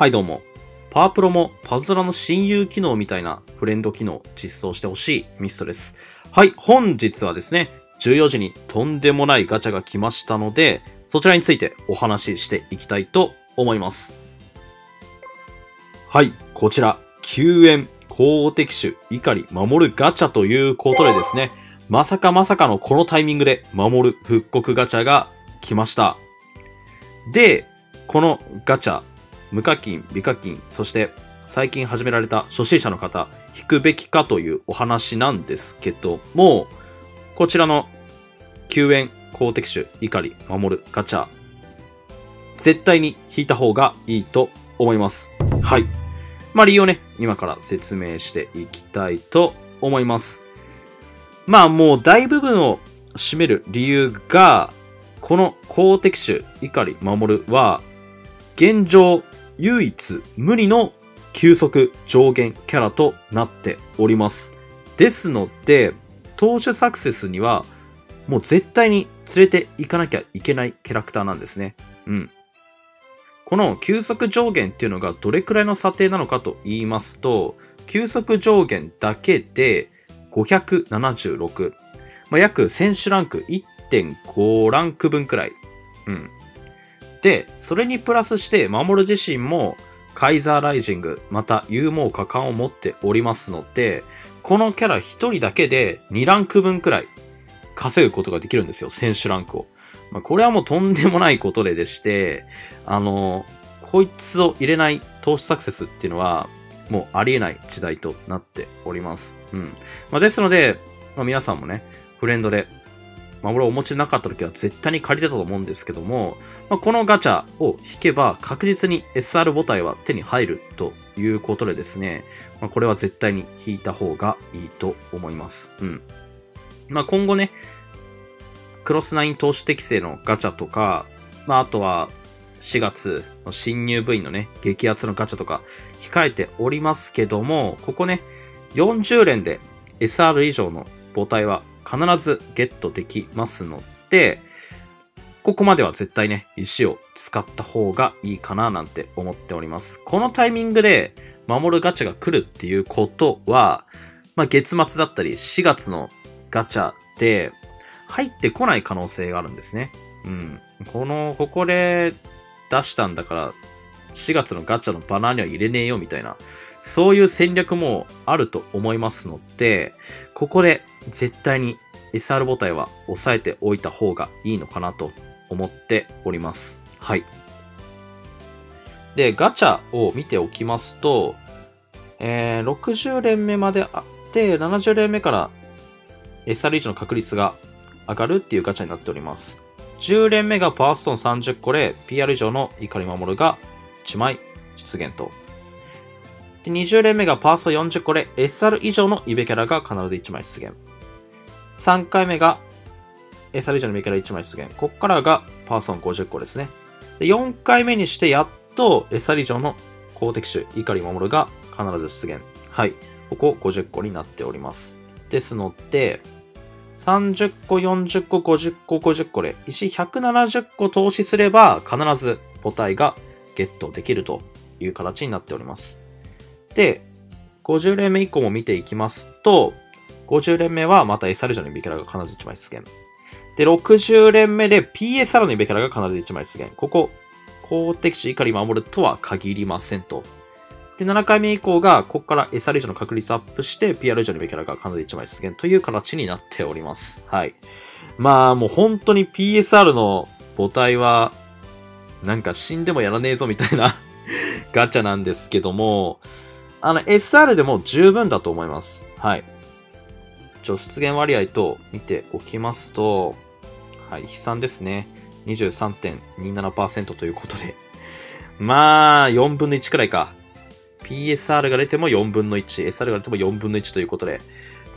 はいどうも。パワープロもパズドラの親友機能みたいなフレンド機能実装してほしいミストです。はい、本日はですね、14時にとんでもないガチャが来ましたので、そちらについてお話ししていきたいと思います。はい、こちら、救援、高敵手、怒り、守るガチャということでですね、まさかまさかのこのタイミングで守る復刻ガチャが来ました。で、このガチャ、無課金、美課金、そして最近始められた初心者の方、引くべきかというお話なんですけども、こちらの救援、公敵手、怒り、守る、ガチャ、絶対に引いた方がいいと思います。はい。まあ理由をね、今から説明していきたいと思います。まあもう大部分を占める理由が、この公敵手、怒り、守るは、現状唯一無二の急速上限キャラとなっております。ですので、投手サクセスにはもう絶対に連れて行かなきゃいけないキャラクターなんですね。うん。この急速上限っていうのがどれくらいの査定なのかと言いますと、急速上限だけで576。まあ、約選手ランク1.5ランク分くらい。うん。で、それにプラスして、守る自身も、カイザーライジング、また勇猛果敢を持っておりますので、このキャラ1人だけで2ランク分くらい稼ぐことができるんですよ、選手ランクを。まあ、これはもうとんでもないことででして、あの、こいつを入れない投資サクセスっていうのは、もうありえない時代となっております。うん。まあ、ですので、まあ、皆さんもね、フレンドでまあ、俺お持ちなかった時は絶対に借りてたと思うんですけども、まあ、このガチャを引けば確実に SR 母体は手に入るということでですね、まあ、これは絶対に引いた方がいいと思います。うん。まあ、今後ね、クロスナイン投資適正のガチャとか、まあ、あとは4月の新入部員のね、激アツのガチャとか控えておりますけども、ここね、40連で SR 以上の母体は必ずゲットできますので、ここまでは絶対ね、石を使った方がいいかななんて思っております。このタイミングで守るガチャが来るっていうことは、まあ、月末だったり4月のガチャで入ってこない可能性があるんですね。うん。この、ここで出したんだから4月のガチャのバナーには入れねえよみたいな、そういう戦略もあると思いますので、ここで絶対に SR 母体は押さえておいた方がいいのかなと思っております。はい。で、ガチャを見ておきますと、えー、60連目まであって、70連目から SR 以上の確率が上がるっていうガチャになっております。10連目がパワーストーン30個で、PR 以上の怒り守るが1枚出現と。で20連目がパースト40個で SR 以上のイベキャラが必ず1枚出現。3回目が SR 以上のイベキャラ1枚出現。ここからがパーソン50個ですね。で4回目にしてやっと SR 以上の公敵種、怒り守るが必ず出現。はい。ここ50個になっております。ですので、30個、40個、50個、50個で石170個投資すれば必ず母体がゲットできるという形になっております。で、50連目以降も見ていきますと、50連目はまた SR 上のビキャラが必ず1枚出現。で、60連目で PSR のビキャラが必ず1枚出現。ここ、公敵地怒り守るとは限りませんと。で、7回目以降が、ここから SR 以上の確率アップして、PR 以上のイベキャラが必ず1枚出現という形になっております。はい。まあ、もう本当に PSR の母体は、なんか死んでもやらねえぞみたいな ガチャなんですけども、あの、SR でも十分だと思います。はい。ちょ、出現割合と見ておきますと、はい、悲惨ですね。23.27%ということで。まあ、4分の1くらいか。PSR が出ても4分の1、SR が出ても4分の1ということで、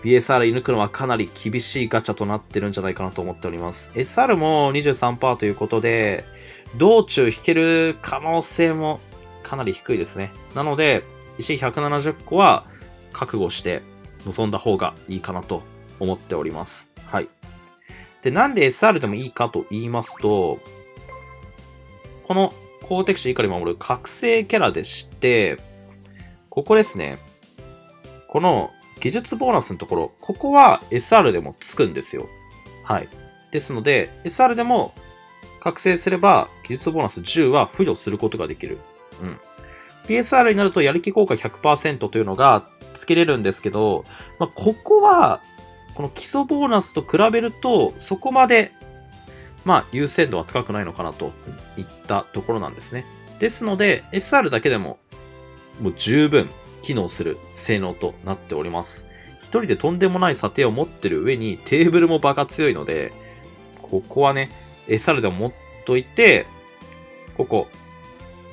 PSR 射抜くのはかなり厳しいガチャとなってるんじゃないかなと思っております。SR も23%ということで、道中引ける可能性もかなり低いですね。なので、石170個は覚悟して臨んだ方がいいかなと思っております。はい。で、なんで SR でもいいかと言いますと、この公敵士怒り守る覚醒キャラでして、ここですね。この技術ボーナスのところ、ここは SR でもつくんですよ。はい。ですので、SR でも覚醒すれば技術ボーナス10は付与することができる。うん。PSR になるとやる気効果100%というのがつけれるんですけど、まあ、ここは、この基礎ボーナスと比べると、そこまで、まあ、優先度は高くないのかなといったところなんですね。ですので、SR だけでも、もう十分機能する性能となっております。一人でとんでもない査定を持ってる上にテーブルもバカ強いので、ここはね、SR でも持っといて、ここ、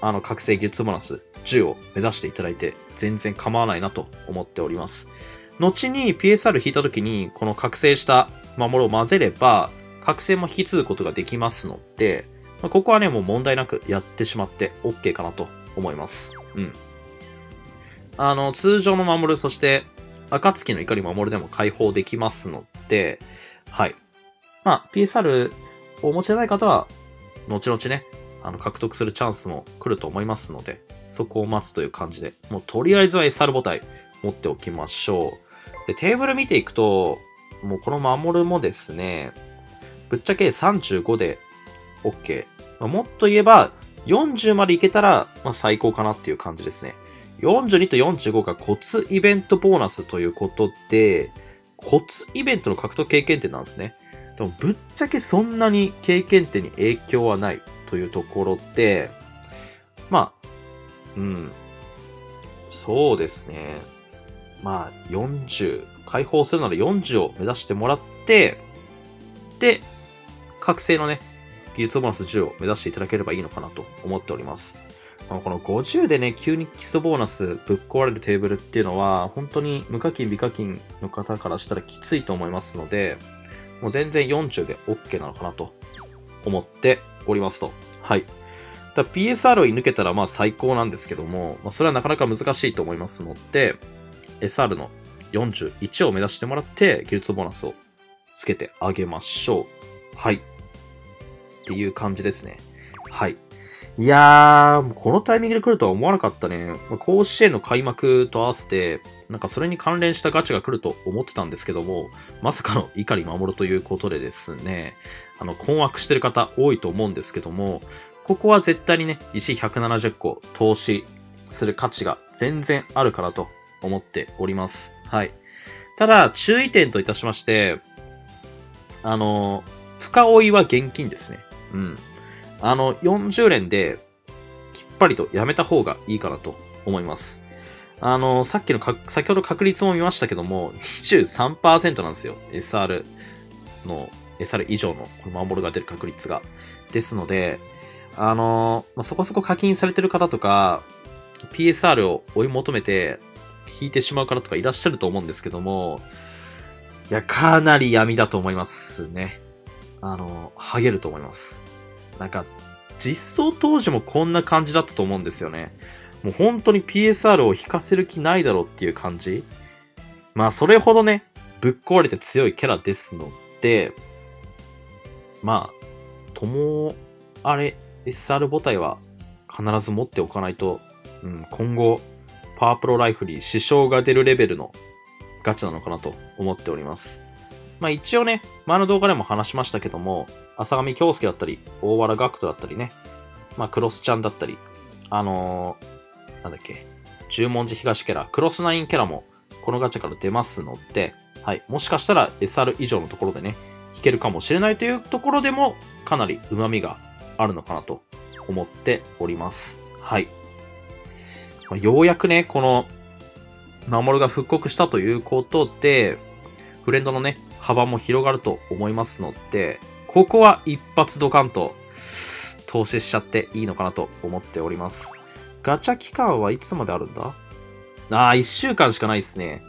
あの、覚醒技術ボーナス10を目指していただいて、全然構わないなと思っております。後に PSR 引いた時に、この覚醒した守りを混ぜれば、覚醒も引き継ぐことができますので、ここはね、もう問題なくやってしまって OK かなと思います。うん。あの、通常の守る、そして、暁の怒り守るでも解放できますので、はい。まあ、PSR をお持ちでない方は、後々ね、あの、獲得するチャンスも来ると思いますので、そこを待つという感じで、もうとりあえずは SR 母体持っておきましょう。で、テーブル見ていくと、もうこの守るもですね、ぶっちゃけ35で OK。まあ、もっと言えば、40までいけたら、まあ、最高かなっていう感じですね。42と45がコツイベントボーナスということで、コツイベントの獲得経験点なんですね。でもぶっちゃけそんなに経験点に影響はないというところで、まあ、うん、そうですね。まあ、40、解放するなら40を目指してもらって、で、覚醒のね、技術ボーナス10を目指していただければいいのかなと思っております。まこの50でね、急に基礎ボーナスぶっ壊れるテーブルっていうのは、本当に無課金、美課金の方からしたらきついと思いますので、もう全然40で OK なのかなと思っておりますと。はい。だ PSR を射抜けたらまあ最高なんですけども、まあ、それはなかなか難しいと思いますので、SR の41を目指してもらって、技術ボーナスをつけてあげましょう。はい。っていう感じですね。はい。いやー、このタイミングで来るとは思わなかったね。甲子園の開幕と合わせて、なんかそれに関連したガチが来ると思ってたんですけども、まさかの怒り守るということでですね、あの、困惑してる方多いと思うんですけども、ここは絶対にね、石170個投資する価値が全然あるかなと思っております。はい。ただ、注意点といたしまして、あの、深追いは現金ですね。うん。あの、40連で、きっぱりとやめた方がいいかなと思います。あの、さっきのか、先ほど確率も見ましたけども、23%なんですよ。SR の、SR 以上の、この守るが出る確率が。ですので、あの、まそこそこ課金されてる方とか、PSR を追い求めて引いてしまう方とかいらっしゃると思うんですけども、いや、かなり闇だと思いますね。あの、ハゲると思います。なんか、実装当時もこんな感じだったと思うんですよね。もう本当に PSR を引かせる気ないだろうっていう感じ。まあ、それほどね、ぶっ壊れて強いキャラですので、まあ、ともあれ、SR 母体は必ず持っておかないと、うん、今後、パワープロライフに支障が出るレベルのガチなのかなと思っております。まあ一応ね、前の動画でも話しましたけども、浅上京介だったり、大原学人だったりね、まあクロスちゃんだったり、あのー、なんだっけ、十文字東キャラ、クロスナインキャラもこのガチャから出ますので、はい、もしかしたら SR 以上のところでね、引けるかもしれないというところでも、かなり旨味があるのかなと思っております。はい。まあようやくね、この、守が復刻したということで、フレンドのね、幅も広がると思いますので、ここは一発ドカンと投資しちゃっていいのかなと思っております。ガチャ期間はいつまであるんだ？ああ、一週間しかないですね。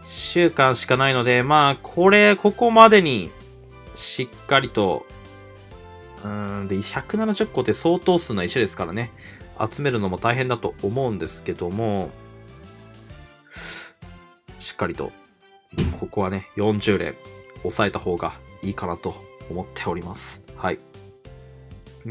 一週間しかないので、まあ、これ、ここまでに、しっかりと、うーん、で、170個って相当数な石ですからね。集めるのも大変だと思うんですけども、しっかりと、ここはね、40連抑えた方がいいかなと思っております。はい。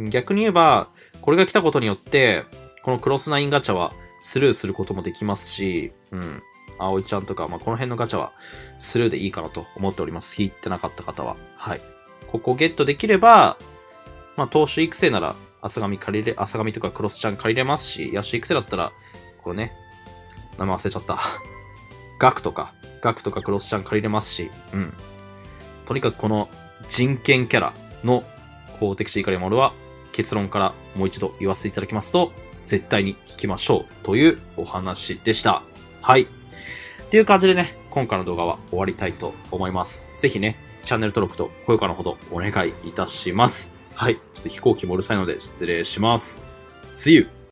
逆に言えば、これが来たことによって、このクロスナインガチャはスルーすることもできますし、うん。葵ちゃんとか、まあ、この辺のガチャはスルーでいいかなと思っております。引いてなかった方は。はい。ここゲットできれば、まあ、投手育成なら、朝神借りれ、朝神とかクロスちゃん借りれますし、野手育成だったら、これね、名前忘れちゃった。ガクとか、ガクとかクロスちゃん借りれますし、うん。とにかくこの人権キャラの公的地怒り丸は結論からもう一度言わせていただきますと、絶対に引きましょうというお話でした。はい。っていう感じでね、今回の動画は終わりたいと思います。ぜひね、チャンネル登録と高評価のほどお願いいたします。はい。ちょっと飛行機もうるさいので失礼します。See you!